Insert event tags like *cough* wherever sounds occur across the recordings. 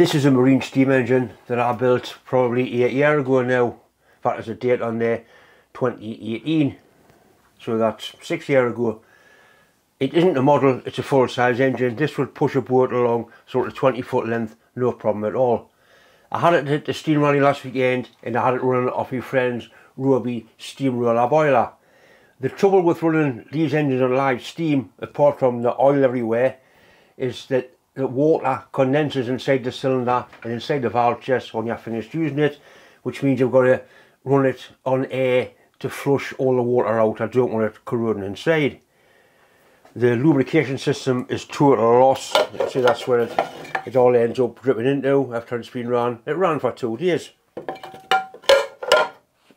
This is a marine steam engine that I built probably eight years ago now. In fact, there's a date on there, 2018. So that's six years ago. It isn't a model, it's a full size engine. This would push a boat along sort of 20 foot length, no problem at all. I had it at the steam rally last weekend and I had it running off my friend's Robey steamroller boiler. The trouble with running these engines on live steam, apart from the oil everywhere, is that the water condenses inside the cylinder and inside the valve chest when you're finished using it, which means you've got to run it on air to flush all the water out. I don't want it corroding inside. The lubrication system is total loss. See that's where it, it all ends up dripping into after it's been run. It ran for two days.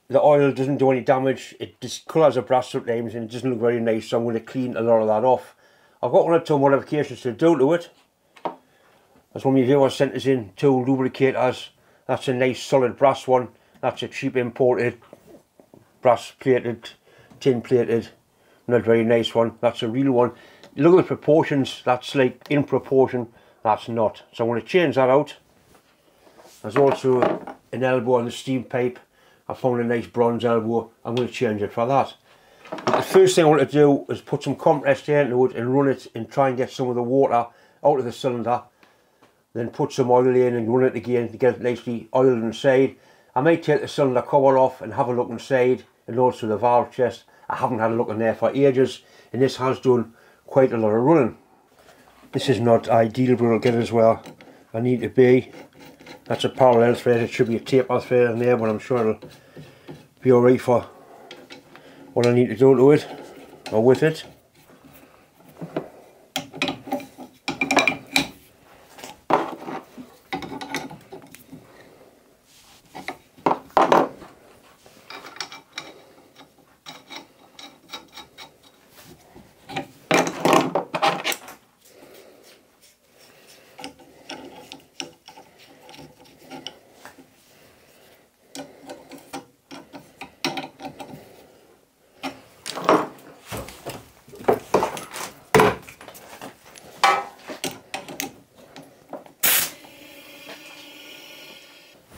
The oil doesn't do any damage. It just discolours the brass sometimes and it doesn't look very nice so I'm going to clean a lot of that off. I've got one or two modifications to do to it. As one of my viewers sent us in two lubricators. That's a nice solid brass one. That's a cheap imported brass plated, tin plated not very nice one. That's a real one. Look at the proportions. That's like in proportion. That's not. So I'm going to change that out. There's also an elbow on the steam pipe. I found a nice bronze elbow. I'm going to change it for that. The first thing I want to do is put some compressed air into it and run it and try and get some of the water out of the cylinder. Then put some oil in and run it again to get it nicely oiled inside. I might take the cylinder cover off and have a look inside and also the valve chest I haven't had a look in there for ages and this has done quite a lot of running. This is not ideal but it'll get as well I need to be. That's a parallel thread, it should be a taper thread in there but I'm sure it'll be alright for what I need to do to it or with it.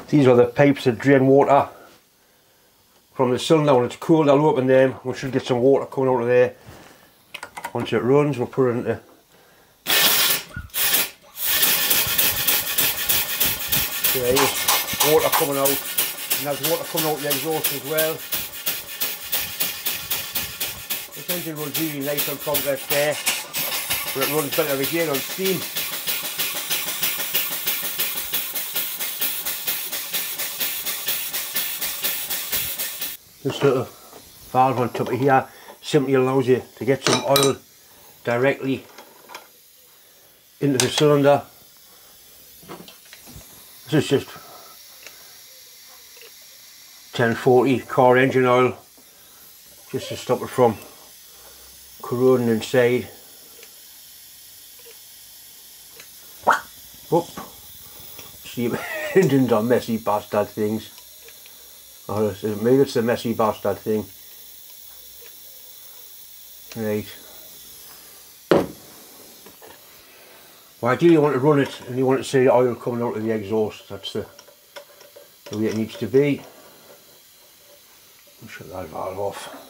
These are the pipes that drain water from the cylinder when it's cold. I'll open them. We should get some water coming out of there. Once it runs, we'll put it into there is water coming out and there's water coming out the exhaust as well. This engine runs really nice on compressed air but it runs better again on steam. This little valve on top of here simply allows you to get some oil directly into the cylinder. This is just 1040 car engine oil just to stop it from corroding inside. Whoop. Steam *laughs* engines are messy bastard things. Oh, maybe it's the messy bastard thing. Right. Well, ideally you want to run it and you want to see oil coming out of the exhaust. That's the, the way it needs to be. shut that valve off.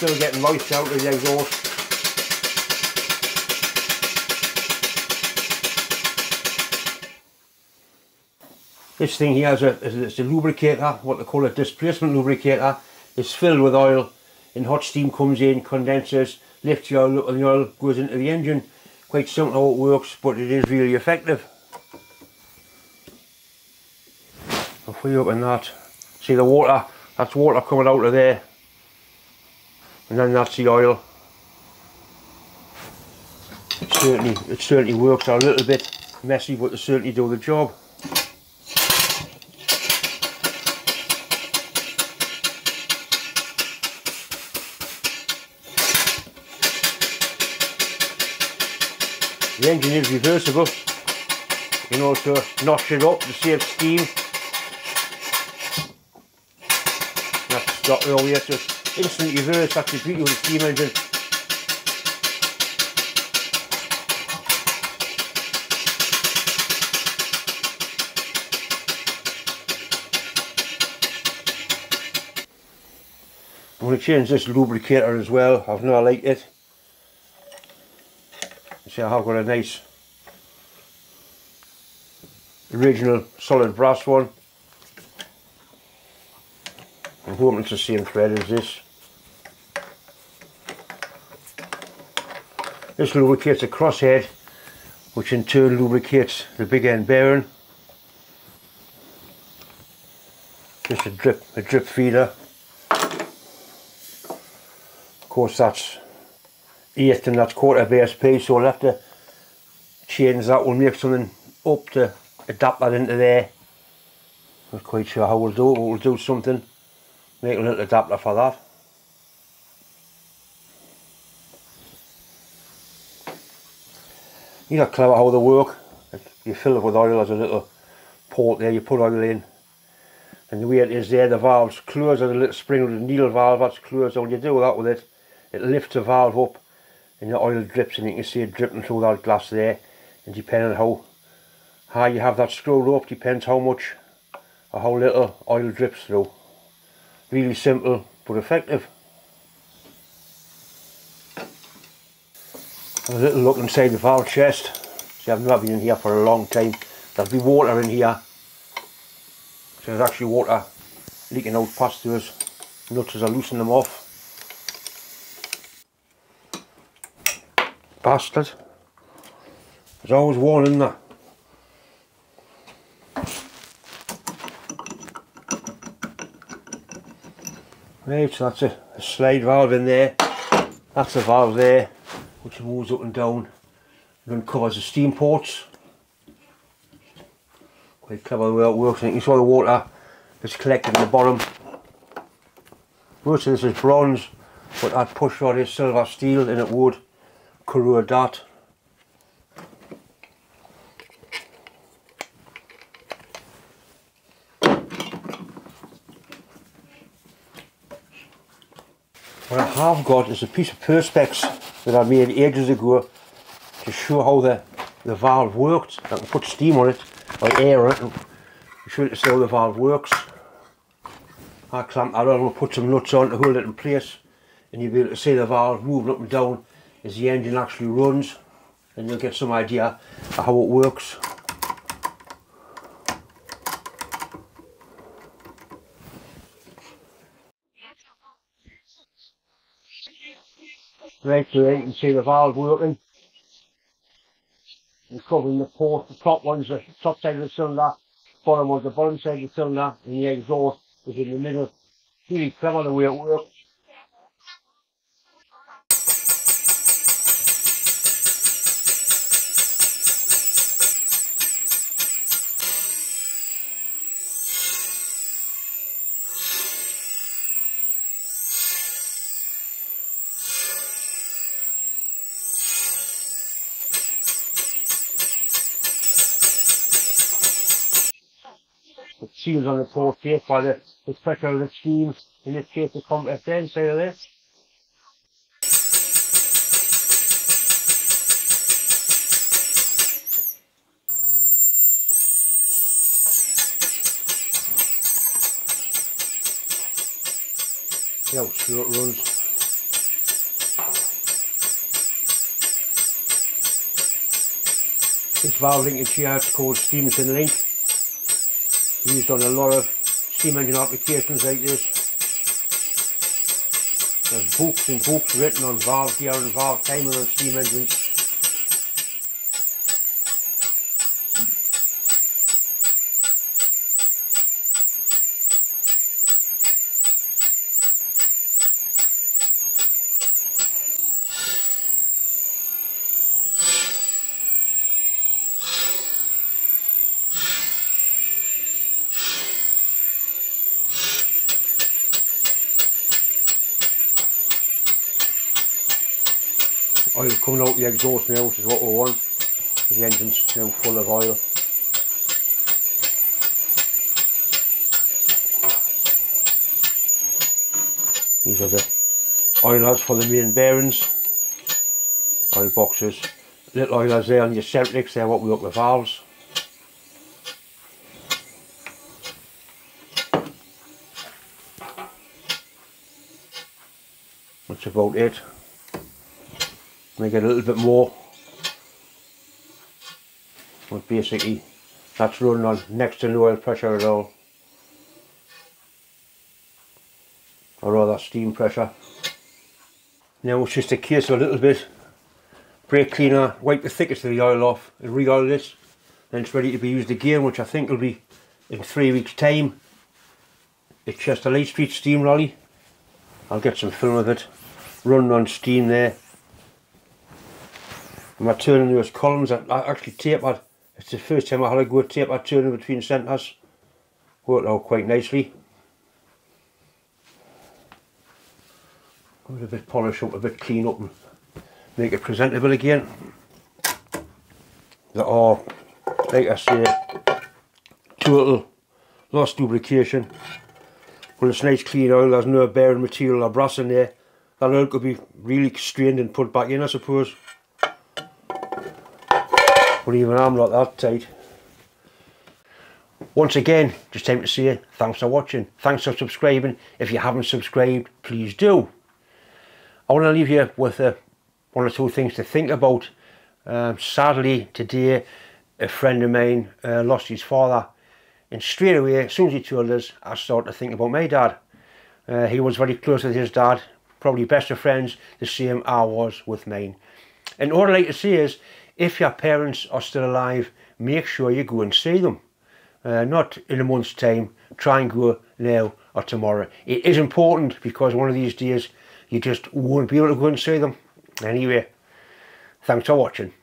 Still getting moist out of the exhaust. This thing here is a, is a lubricator, what they call a displacement lubricator. It's filled with oil and hot steam comes in, condenses, lifts the oil and the oil goes into the engine. Quite simple how it works, but it is really effective. If we open that, see the water, that's water coming out of there and then that's the oil. It certainly it certainly works a little bit messy but it certainly do the job. The engine is reversible. And also notch it up to save steam. That's over here, so instant reverse, beauty of the steam engine. I'm going to change this lubricator as well, I've not liked it. See I have got a nice original solid brass one. It's the same thread as this. This lubricates the crosshead which in turn lubricates the big end bearing. Just a drip, a drip feeder. Of course that's eighth and that's quarter BSP so I'll have to change that, we'll make something up to adapt that into there. Not quite sure how we'll do it, but we'll do something. Make a little adapter for that. You know clever how they work. You fill it with oil, there's a little port there, you put oil in. And the way it is there, the valve's closed, there's a little spring with a needle valve that's closed. When you do that with it, it lifts the valve up and the oil drips and you can see it dripping through that glass there. And depending on how how you have that screwed up depends how much or how little oil drips through. Really simple but effective. A little look inside the valve chest. See I've not been in here for a long time. There'll be water in here. So there's actually water leaking out past those nuts as I loosen them off. Bastard. There's always one in there. Right, so that's a, a slide valve in there. That's a valve there, which moves up and down and then covers the steam ports. Quite clever the way it works. You saw the water that's collected in the bottom. Most of this is bronze, but that push rod is silver steel and it would corrode that. What I have got is a piece of perspex that I made ages ago to show how the, the valve worked. I can put steam on it, or air on it, and show see how the valve works. I clamp that on and put some nuts on to hold it in place and you'll be able to see the valve moving up and down as the engine actually runs and you'll get some idea of how it works. So there you can see the valve working. And covering the port, the top one's the top side of the cylinder, bottom one's the bottom side of the cylinder, and the exhaust is in the middle. Really clever the way it works. The seals on the port here by the, the pressure of the steam, in this case the compressor inside of this. Slow it runs. This valve linkage here is called Stephenson Link used on a lot of steam engine applications like this. There's books and books written on valve gear and valve timing on steam engines. Oh, oil coming out the exhaust now which is what we want. The engine's now full of oil. These are the oilers for the main bearings. Oil boxes. Little oilers there on your centrics they're what we hook the valves. That's about it. Make it a little bit more. But basically, that's running on next to no oil pressure at all. Or rather steam pressure. Now it's just a case of a little bit brake cleaner, wipe the thickest of the oil off and re-oil this. Then it's ready to be used again, which I think will be in three weeks time. It's just a Light Street steam rally. I'll get some film of it. Running on steam there. And my turning those columns, I actually tapered. It's the first time I had a good taper turning between centres. Worked out quite nicely. It a bit polish up, a bit clean up and make it presentable again. That are, like I say, total lost lubrication. When it's nice clean oil, there's no bearing material or brass in there. That oil could be really strained and put back in, I suppose. But even I'm not that tight. Once again, just time to say thanks for watching. Thanks for subscribing. If you haven't subscribed, please do. I want to leave you with uh, one or two things to think about. Um, sadly, today, a friend of mine uh, lost his father. And straight away, as soon as he told us, I started to think about my dad. Uh, he was very close with his dad, probably best of friends, the same I was with mine. And all I'd like to say is, if your parents are still alive, make sure you go and see them. Uh, not in a month's time, try and go now or tomorrow. It is important because one of these days you just won't be able to go and see them. Anyway, thanks for watching.